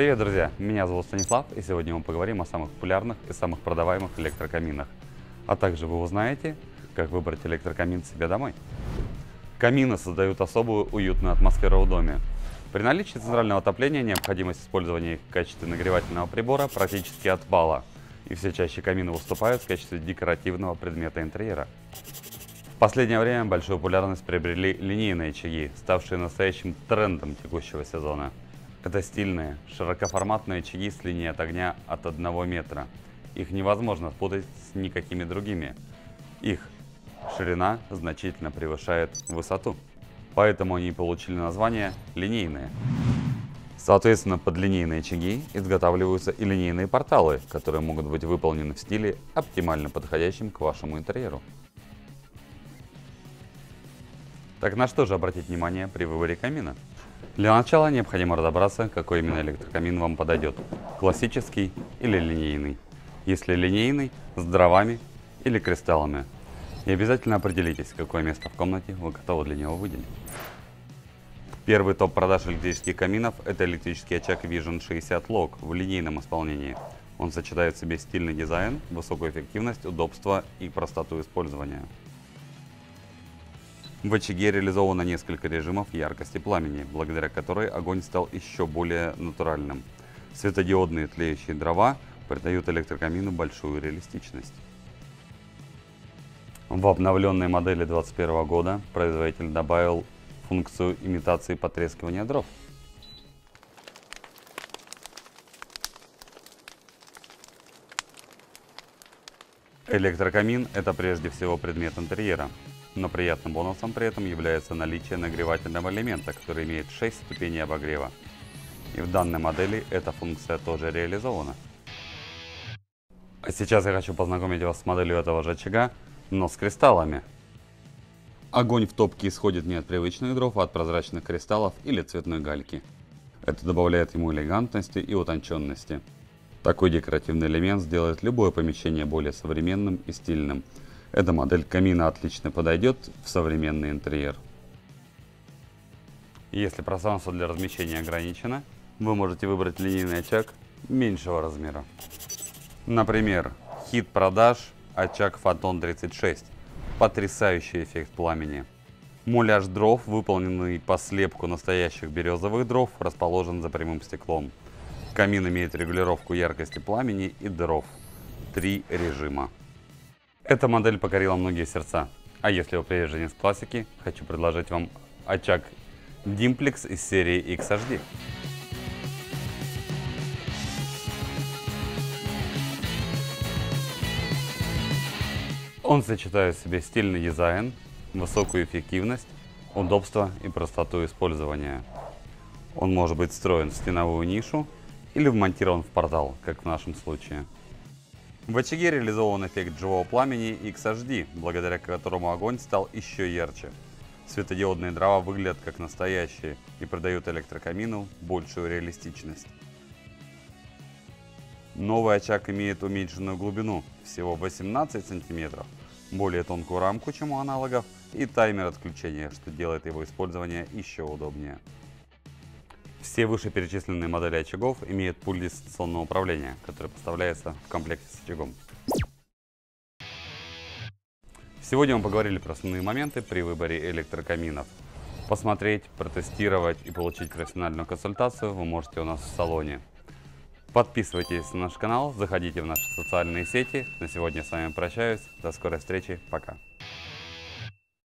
Привет, друзья! Меня зовут Станислав, и сегодня мы поговорим о самых популярных и самых продаваемых электрокаминах. А также вы узнаете, как выбрать электрокамин себе домой. Камины создают особую уютную атмосферу в доме. При наличии центрального отопления необходимость использования их в качестве нагревательного прибора практически отпала, и все чаще камины выступают в качестве декоративного предмета интерьера. В последнее время большую популярность приобрели линейные очаги, ставшие настоящим трендом текущего сезона. Это стильные, широкоформатные очаги с линией от огня от 1 метра. Их невозможно спутать с никакими другими. Их ширина значительно превышает высоту. Поэтому они получили название линейные. Соответственно, под линейные очаги изготавливаются и линейные порталы, которые могут быть выполнены в стиле, оптимально подходящем к вашему интерьеру. Так на что же обратить внимание при выборе камина? Для начала необходимо разобраться, какой именно электрокамин вам подойдет. Классический или линейный. Если линейный, с дровами или кристаллами. И обязательно определитесь, какое место в комнате вы готовы для него выделить. Первый топ продаж электрических каминов – это электрический очаг Vision 60 Log в линейном исполнении. Он сочетает в себе стильный дизайн, высокую эффективность, удобство и простоту использования. В очаге реализовано несколько режимов яркости пламени, благодаря которой огонь стал еще более натуральным. Светодиодные тлеющие дрова придают электрокамину большую реалистичность. В обновленной модели 2021 года производитель добавил функцию имитации потрескивания дров. Электрокамин – это прежде всего предмет интерьера, но приятным бонусом при этом является наличие нагревательного элемента, который имеет 6 ступеней обогрева. И в данной модели эта функция тоже реализована. А сейчас я хочу познакомить вас с моделью этого же очага, но с кристаллами. Огонь в топке исходит не от привычных дров, а от прозрачных кристаллов или цветной гальки. Это добавляет ему элегантности и утонченности. Такой декоративный элемент сделает любое помещение более современным и стильным – эта модель камина отлично подойдет в современный интерьер. Если пространство для размещения ограничено, вы можете выбрать линейный очаг меньшего размера. Например, хит продаж очаг Phantom 36. Потрясающий эффект пламени. Муляж дров, выполненный по слепку настоящих березовых дров, расположен за прямым стеклом. Камин имеет регулировку яркости пламени и дров. Три режима. Эта модель покорила многие сердца. А если вы приверженец классики, хочу предложить вам очаг Dimplex из серии XHD. Он сочетает в себе стильный дизайн, высокую эффективность, удобство и простоту использования. Он может быть встроен в стеновую нишу или вмонтирован в портал, как в нашем случае. В очаге реализован эффект живого пламени XHD, благодаря которому огонь стал еще ярче. Светодиодные дрова выглядят как настоящие и придают электрокамину большую реалистичность. Новый очаг имеет уменьшенную глубину, всего 18 см, более тонкую рамку, чем у аналогов, и таймер отключения, что делает его использование еще удобнее. Все вышеперечисленные модели очагов имеют пульт дистанционного управления, который поставляется в комплекте с очагом. Сегодня мы поговорили про основные моменты при выборе электрокаминов. Посмотреть, протестировать и получить профессиональную консультацию вы можете у нас в салоне. Подписывайтесь на наш канал, заходите в наши социальные сети. На сегодня с вами прощаюсь. До скорой встречи. Пока.